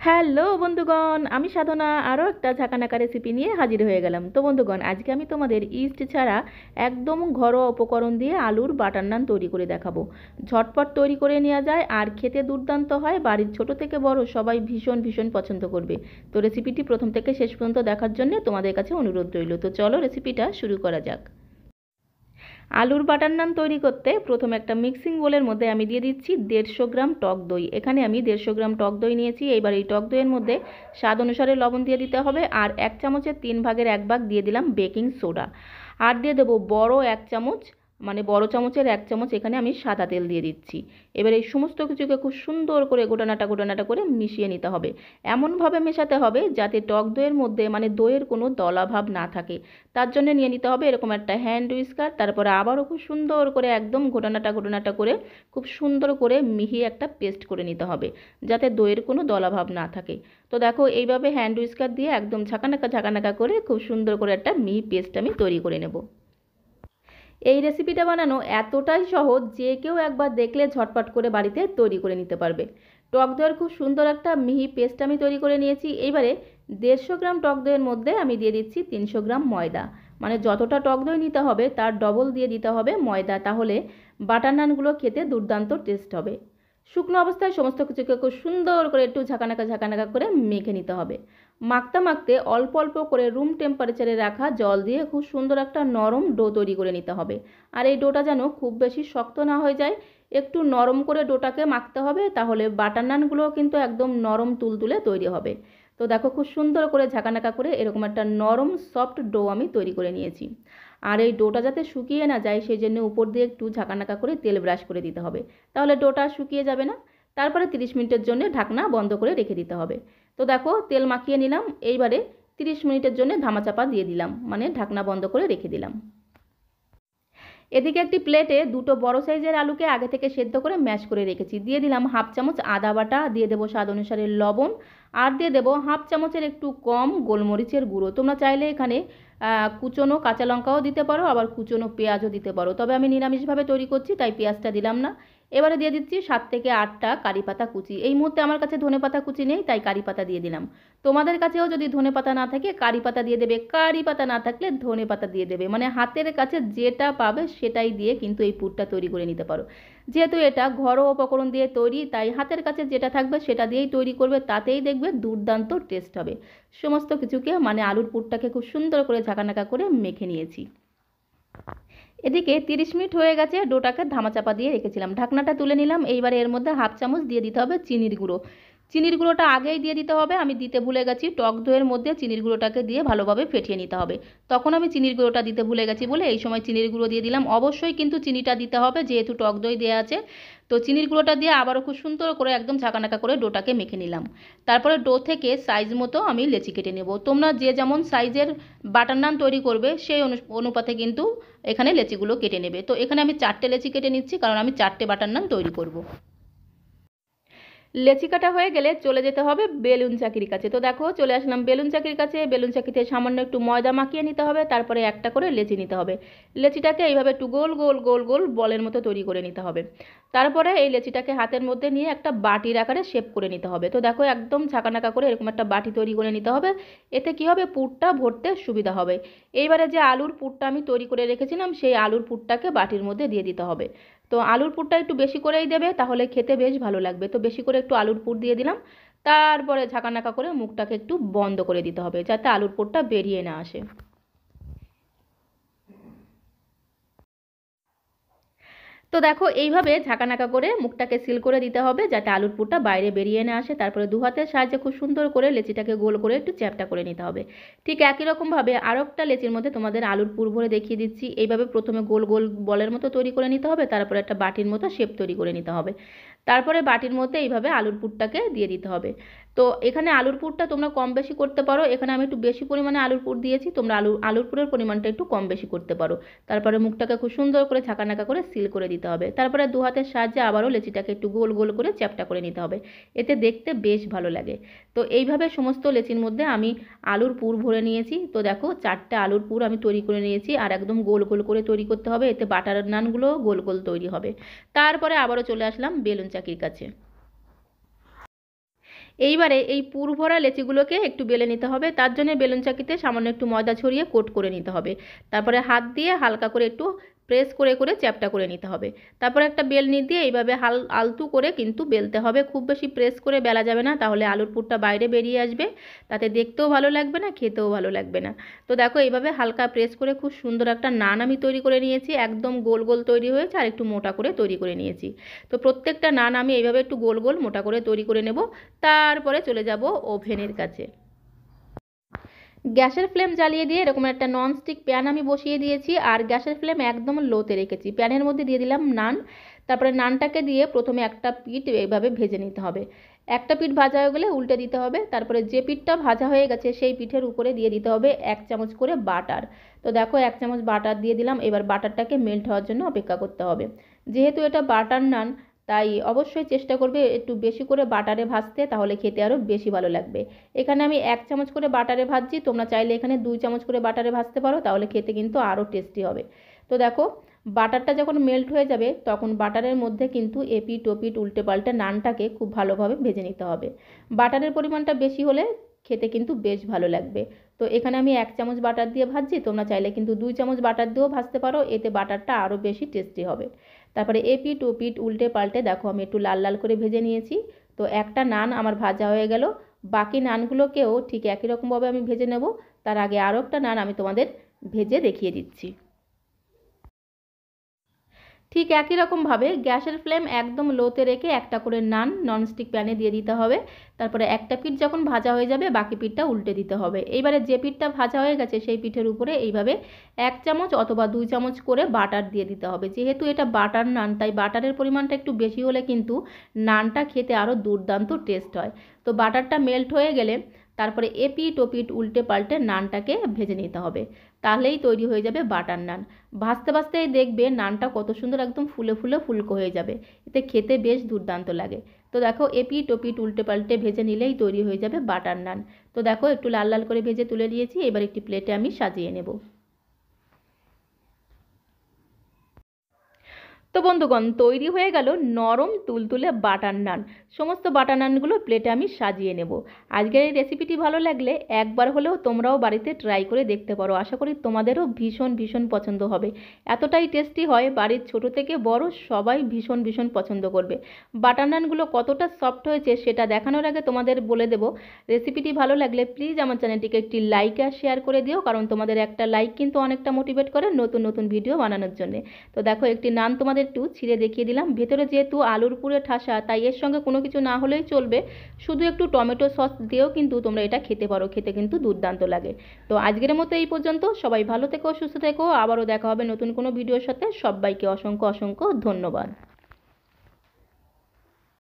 Hello বন্ধুগণ, আমি সাধনা, আরও একটা ঝাঁকানাকা রেসিপি নিয়ে হাজির হয়ে গেলাম। তো বন্ধুগণ, আজকে আমি তোমাদের ইস্ট ছাড়া একদম ঘরোয়া উপকরণ দিয়ে আলুর বাটার নান তৈরি করে দেখাবো। ঝটপট তৈরি করে নেওয়া যায়, আর খেতে দুর্দান্ত হয়, বাড়ির ছোট থেকে বড় সবাই ভীষণ ভীষণ পছন্দ করবে। তো রেসিপিটি প্রথম থেকে শেষ পর্যন্ত দেখার জন্য তোমাদের কাছে অনুরোধ রইল। তো চলো রেসিপিটা শুরু করা যাক। আলুর বাটার নান তৈরি করতে প্রথমে একটা মিক্সিং বোলের মধ্যে আমি দিয়ে দিচ্ছি দেড়শো গ্রাম টক দই। এখানে আমি দেড়শো গ্রাম টক দই নিয়েছি। এইবার এই টক দইয়ের মধ্যে স্বাদ অনুসারে লবণ দিয়ে দিতে হবে আর এক চামচের তিন ভাগের এক ভাগ দিয়ে দিলাম বেকিং সোডা। আর দিয়ে দেবো বড় এক চামচ মানে বড় চামচের এক চামচ এখানে আমি সাদা তেল দিয়ে দিচ্ছি। এবার এই সমস্ত কিছুকে খুব সুন্দর করে গোটানাটা গোটানাটা করে মিশিয়ে নিতে হবে। এমনভাবে মেশাতে হবে যাতে টক দইয়ের মধ্যে মানে দইয়ের কোনো দলাভাব না থাকে। তার জন্য নিয়ে নিতে হবে এরকম একটা হ্যান্ড উইস্কার তারপরে আবারও খুব সুন্দর করে একদম ঘটনাটা ঘটনাটা করে খুব সুন্দর করে মিহি একটা পেস্ট করে নিতে হবে যাতে দইয়ের কোনো দলাভাব না থাকে। তো দেখো এইভাবে হ্যান্ড উইস্কার দিয়ে একদম ঝাঁকানাকা ঝাঁকানাকা করে খুব সুন্দর করে একটা মিহি পেস্ট আমি তৈরি করে নেব। এই রেসিপিটা বানানো এতটাই সহজ যে কেউ একবার দেখলে ঝটপট করে বাড়িতে তৈরি করে নিতে পারবে। টক দইয়ের খুব সুন্দর একটা মিহি পেস্ট আমি তৈরি করে নিয়েছি। এইবারে দেড়শো গ্রাম টক দইয়ের মধ্যে আমি দিয়ে দিচ্ছি তিনশো গ্রাম ময়দা। মানে যতটা টক দই নিতে হবে তার ডবল দিয়ে দিতে হবে ময়দা। তাহলে বাটার নানগুলো খেতে দুর্দান্ত টেস্ট হবে। শুকনো অবস্থায় সমস্ত কিছুকে খুব সুন্দর করে একটু ঝাঁকানাকা ঝাঁকানাকা করে মেখে নিতে হবে। মাখতে মাখতে অল্প অল্প করে রুম টেম্পারেচারে রাখা জল দিয়ে খুব সুন্দর একটা নরম ডো তৈরি করে নিতে হবে। আর এই ডোটা যেন খুব বেশি শক্ত না হয়ে যায়, একটু নরম করে ডোটাকে মাখতে হবে, তাহলে বাটার নানগুলো কিন্তু একদম নরম তুলতুলে তৈরি হবে। তো দেখো খুব সুন্দর করে ঝাঁকানাকা করে এরকম একটা নরম সফট ডো আমি তৈরি করে নিয়েছি। আর এই ডোটা যাতে শুকিয়ে না যায় সেই জন্য উপর দিয়ে একটু ঝাঁকানাকা করে তেল ব্রাশ করে দিতে হবে। তাহলে ডোটা শুকিয়ে যাবে না। তারপরে তিরিশ মিনিটের জন্য ঢাকনা বন্ধ করে রেখে দিতে হবে। তো দেখো, তেল মাখিয়ে নিলাম। এইবারে তিরিশ মিনিটের জন্য ধামাচাপা দিয়ে দিলাম। মানে ঢাকনা বন্ধ করে রেখে দিলাম। এদিকে একটি প্লেটে দুটো বড় সাইজের আলুকে আগে থেকে সেদ্ধ করে ম্যাশ করে রেখেছি। দিয়ে দিলাম হাফ চামচ আদা বাটা, দিয়ে দেবো স্বাদ অনুসারে লবণ, আর দিয়ে দেবো হাফ চামচের একটু কম গোলমরিচের গুঁড়ো। তোমরা চাইলে এখানে কুচনো কাঁচা লঙ্কাও দিতে পারো, আবার কুচনো পেঁয়াজও দিতে পারো। তবে আমি নিরামিষভাবে তৈরি করছি, তাই পেঁয়াজটা দিলাম না। এবারে দিয়ে দিচ্ছি সাত থেকে আটটা কারি পাতা কুচি। এই মুহূর্তে আমার কাছে ধনে পাতা কুচি নেই, তাই কারি পাতা দিয়ে দিলাম। তোমাদের কাছেও যদি ধনে পাতা না থাকে, কারি পাতা দিয়ে দেবে। কারি পাতা না থাকলে ধনে পাতা দিয়ে দেবে। মানে হাতের কাছে যেটা পাবে সেটাই দিয়ে কিন্তু এই পুরটা তৈরি করে নিতে পারো। যেহেতু এটা ঘরোয়া উপকরণ দিয়ে তৈরি, তাই হাতের কাছে যেটা থাকবে সেটা দিয়েই তৈরি করবে, তাতেই দেখবে দুর্দান্ত টেস্ট হবে। সমস্ত কিছুকে মানে আলুর পুরটাকে খুব সুন্দর করে ঝাঁকানাকা করে মেখে নিয়েছি। এদিকে তিরিশ মিনিট হয়ে গেছে ডোটাকে ধামাচাপা দিয়ে রেখেছিলাম। ঢাকনাটা তুলে নিলাম, এইবারে এর মধ্যে হাফ চামচ দিয়ে দিতে হবে চিনির গুঁড়ো। চিনির গুঁড়োটা আগেই দিয়ে দিতে হবে। আমি দিতে ভুলে গেছি। টক দইয়ের মধ্যে চিনির গুঁড়োটাকে দিয়ে ভালোভাবে ফেটিয়ে নিতে হবে। তখন আমি চিনির গুঁড়োটা দিতে ভুলে গেছি বলে এই সময় চিনির গুঁড়ো দিয়ে দিলাম। অবশ্যই কিন্তু চিনিটা দিতে হবে, যেহেতু টক দই দেওয়া আছে। তো চিনির গুঁড়োটা দিয়ে আবারও খুব সুন্দর করে একদম ঝাঁকানাকা করে ডোটাকে মেখে নিলাম। তারপরে ডো থেকে সাইজ মতো আমি লেচি কেটে নেব। তোমরা যে যেমন সাইজের বাটার নান তৈরি করবে, সেই অনুপাতে কিন্তু এখানে লেচিগুলো কেটে নেবে। তো এখানে আমি চারটে লেচি কেটে নিচ্ছি, কারণ আমি চারটে বাটার নান তৈরি করব। লেচি কাটা হয়ে গেলে চলে যেতে হবে বেলুন চাকির কাছে। তো দেখো, চলে আসলাম বেলুন চাকির কাছে। বেলুন চাকিতে সামান্য একটু ময়দা মাখিয়ে নিতে হবে, তারপরে একটা করে লেচি নিতে হবে। লেচিটাকে এইভাবে একটু গোল গোল গোল গোল বলের মতো তৈরি করে নিতে হবে। তারপরে এই লেচিটাকে হাতের মধ্যে নিয়ে একটা বাটির আকারে শেপ করে নিতে হবে। তো দেখো, একদম ঝাঁকানাকা করে এরকম একটা বাটি তৈরি করে নিতে হবে। এতে কি হবে? পুরটা ভরতে সুবিধা হবে। এইবারে যে আলুর পুরটা আমি তৈরি করে রেখেছিলাম, সেই আলুর পুরটাকে বাটির মধ্যে দিয়ে দিতে হবে। তো আলুর পুরটা একটু বেশি করেই দেবে, তাহলে খেতে বেশ ভালো লাগবে। তো বেশি করে একটু আলুর পুর দিয়ে দিলাম। তারপরে ঝাঁকানাকা করে মুখটাকে একটু বন্ধ করে দিতে হবে, যাতে আলুর পুরটা বেরিয়ে না আসে। তো দেখো, এইভাবে ঝাঁকানাকা করে মুখটাকে সিল করে দিতে হবে যাতে আলুর পুরটা বাইরে বেরিয়ে না আসে। তারপরে দু হাতের সাহায্যে খুব সুন্দর করে লেচিটাকে গোল করে একটু চ্যাপটা করে নিতে হবে। ঠিক একই রকমভাবে আরও একটা লেচির মধ্যে তোমাদের আলুর পুর ভরে দেখিয়ে দিচ্ছি। এইভাবে প্রথমে গোল গোল বলের মতো তৈরি করে নিতে হবে, তারপরে একটা বাটির মতো শেপ তৈরি করে নিতে হবে। তারপরে বাটির মধ্যে এইভাবে আলুর পুরটাকে দিয়ে দিতে হবে। তো এখানে আলুর পুরটা তোমরা কম বেশি করতে পারো। এখানে আমি একটু বেশি পরিমাণে আলুর পুর দিয়েছি। তোমরা আলু আলুর পুরের পরিমাণটা একটু কম বেশি করতে পারো। তারপরে মুখটাকে খুব সুন্দর করে ছাকানাকা করে সিল করে দিতে হবে। তারপরে দু হাতের সাহায্যে আবারও লেচিটাকে একটু গোল গোল করে চ্যাপটা করে নিতে হবে। এতে দেখতে বেশ ভালো লাগে। তো এইভাবে সমস্ত লেচির মধ্যে আমি আলুর পুর ভরে নিয়েছি। তো দেখো, চারটে আলুর পুর আমি তৈরি করে নিয়েছি আর একদম গোল গোল করে তৈরি করতে হবে। এতে বাটার নানগুলো গোল গোল তৈরি হবে। তারপরে আবারও চলে আসলাম বেলুন চাকির কাছে। এইবারে এই পুর ভরা লেচিগুলোকে একটু বেলে নিতে হবে। তার জন্য বেলুন চাকিতে সামান্য একটু ময়দা ছড়িয়ে কোট করে নিতে হবে। তারপরে হাত দিয়ে হালকা করে একটু প্রেস করে করে চ্যাপটা করে নিতে হবে। তারপরে একটা বেলনি দিয়ে এইভাবে হাল, আলতু করে কিন্তু বেলতে হবে। খুব বেশি প্রেস করে বেলা যাবে না, তাহলে আলুর পুরটা বাইরে বেরিয়ে আসবে। তাতে দেখতেও ভালো লাগবে না, খেতেও ভালো লাগবে না। তো দেখো এইভাবে হালকা প্রেস করে খুব সুন্দর একটা নান আমি তৈরি করে নিয়েছি। একদম গোল গোল তৈরি হয়েছে আর একটু মোটা করে তৈরি করে নিয়েছি। তো প্রত্যেকটা নান আমি এইভাবে একটু গোল গোল মোটা করে তৈরি করে নেব। তারপরে চলে যাব ওভেনের কাছে। গ্যাসের ফ্লেম জ্বালিয়ে দিয়ে এরকম একটা ননস্টিক প্যান আমি বসিয়ে দিয়েছি, আর গ্যাসের ফ্লেম একদম লোতে রেখেছি। প্যানের মধ্যে দিয়ে দিলাম নান, তারপরে নানটাকে দিয়ে প্রথমে একটা পিঠ এইভাবে ভেজে নিতে হবে। একটা পিঠ ভাজা হয়ে গেলে উল্টে দিতে হবে, তারপরে যে পিঠটা ভাজা হয়ে গেছে সেই পিঠের উপরে দিয়ে দিতে হবে এক চামচ করে বাটার। তো দেখো এক চামচ বাটার দিয়ে দিলাম, এবার বাটারটাকে মেল্ট হওয়ার জন্য অপেক্ষা করতে হবে। যেহেতু এটা বাটার নান তাই অবশ্যই চেষ্টা করবে একটু বেশি করে বাটারে ভাজতে, তাহলে খেতে আরও বেশি ভালো লাগবে। এখানে আমি এক চামচ করে বাটারে ভাজছি, তোমরা চাইলে এখানে দুই চামচ করে বাটারে ভাজতে পারো, তাহলে খেতে কিন্তু আরও টেস্টি হবে। তো দেখো, বাটারটা যখন মেল্ট হয়ে যাবে, তখন বাটারের মধ্যে কিন্তু এপি ওপিট উল্টে পাল্টে নানটাকে খুব ভালোভাবে ভেজে নিতে হবে। বাটারের পরিমাণটা বেশি হলে খেতে কিন্তু বেশ ভালো লাগবে। তো এখানে আমি এক চামচ বাটার দিয়ে ভাজছি, তোমরা চাইলে কিন্তু দুই চামচ বাটার দিয়েও ভাজতে পারো, এতে বাটারটা আরও বেশি টেস্টি হবে। তারপরে এপিট পিট উল্টে পাল্টে, দেখো আমি একটু লাল লাল করে ভেজে নিয়েছি। তো একটা নান আমার ভাজা হয়ে গেল। বাকি নানগুলোকেও ঠিক একই রকমভাবে আমি ভেজে নেব। তার আগে আরও একটা নান আমি তোমাদের ভেজে দেখিয়ে দিচ্ছি। ঠিক একই রকমভাবে গ্যাসের ফ্লেম একদম লোতে রেখে একটা করে নান ননস্টিক প্যানে দিয়ে দিতে হবে। তারপরে একটা পিঠ যখন ভাজা হয়ে যাবে, বাকি পিঠটা উল্টে দিতে হবে। এইবারে যে পিঠটা ভাজা হয়ে গেছে, সেই পিঠের উপরে এইভাবে এক চামচ অথবা দুই চামচ করে বাটার দিয়ে দিতে হবে। যেহেতু এটা বাটার নান, তাই বাটারের পরিমাণটা একটু বেশি হলে কিন্তু নানটা খেতে আরও দুর্দান্ত টেস্ট হয়। তো বাটারটা মেল্ট হয়ে গেলে তারপরে এপি টপিট উল্টে পাল্টে নানটাকে ভেজে নিতে হবে। তাহলেই তৈরি হয়ে যাবে বাটার নান। ভাজতে ভাজতেই দেখবে নানটা কত সুন্দর একদম ফুলে ফুলে ফুলকো হয়ে যাবে। এতে খেতে বেশ দুর্দান্ত লাগে। তো দেখো এপি টপিট উল্টে পাল্টে ভেজে নিলেই তৈরি হয়ে যাবে বাটার নান। তো দেখো একটু লাল লাল করে ভেজে তুলে নিয়েছি, এবার একটি প্লেটে আমি সাজিয়ে নেব। তো বন্ধুগণ, তৈরি হয়ে গেল নরম তুলতুলে বাটার নান। সমস্ত বাটার নানগুলো প্লেটে আমি সাজিয়ে নেব। আজকের এই রেসিপিটি ভালো লাগলে একবার হলেও তোমরাও বাড়িতে ট্রাই করে দেখতে পারো। আশা করি তোমাদেরও ভীষণ ভীষণ পছন্দ হবে। এতটাই টেস্টি হয়, বাড়ির ছোট থেকে বড় সবাই ভীষণ ভীষণ পছন্দ করবে। বাটার নানগুলো কতটা সফট হয়েছে সেটা দেখানোর আগে তোমাদের বলে দেব। রেসিপিটি ভালো লাগলে প্লিজ আমার চ্যানেলটিকে একটি লাইক আর শেয়ার করে দিও, কারণ তোমাদের একটা লাইক কিন্তু অনেকটা মোটিভেট করে নতুন নতুন ভিডিও বানানোর জন্য। তো দেখো, একটি নান তোমাদের একটু ছিঁড়ে দেখিয়ে দিলাম। ভেতরে যেহেতু আলুর পুরে ঠাসা, তাই এর সঙ্গে কোনো কিছু না হলেই চলবে। শুধু একটু টমেটো সস দিয়েও কিন্তু তোমরা এটা খেতে পারো। খেতে কিন্তু দুর্দান্ত লাগে। তো আজকের মতো এই পর্যন্ত। সবাই ভালো থেকো, সুস্থ থেকো। আবারও দেখা হবে নতুন কোনো ভিডিওর সাথে। সবাইকে অসংখ্য অসংখ্য ধন্যবাদ।